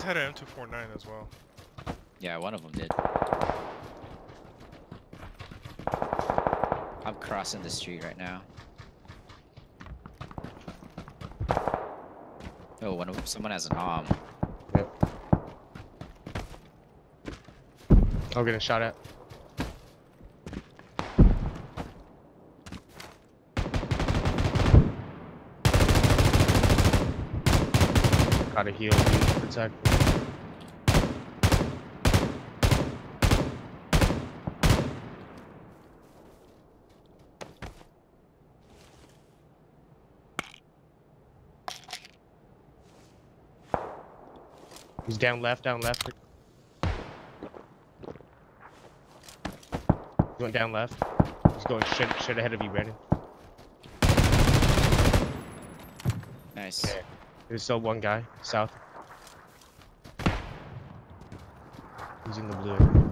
guys had an M249 as well. Yeah, one of them did. I'm crossing the street right now. Oh, one of someone has an arm. Yep. I'll get a shot at. Gotta heal, dude. Protect. He's down left, down left. He went down left. He's going straight, straight ahead of you, Brandon. Nice. Yeah. There's still one guy, south. In the blue.